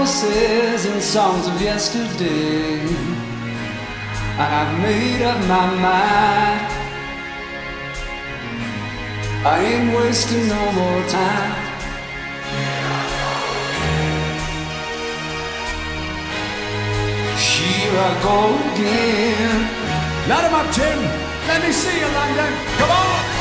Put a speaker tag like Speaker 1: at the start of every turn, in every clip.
Speaker 1: promises and songs of yesterday. I've made up my mind. I ain't wasting no more time. Here I go again.
Speaker 2: Light up, Tim. Let me see you, London. Come on.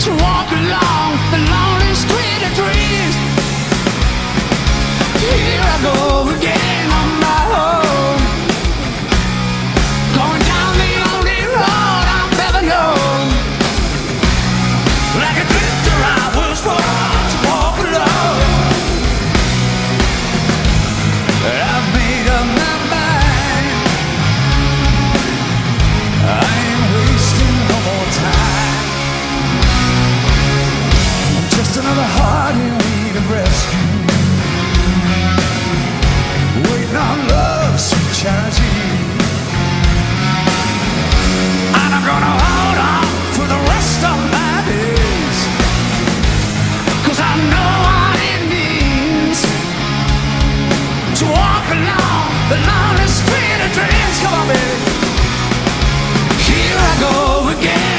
Speaker 1: to walk along the street of dreams. Here I go again. of rescue. Waiting on love, sweet charity. And I'm gonna hold on for the rest of my I know what it means to walk along the lonely street of dreams. Come on, baby. Here I go again.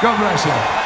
Speaker 2: God bless you.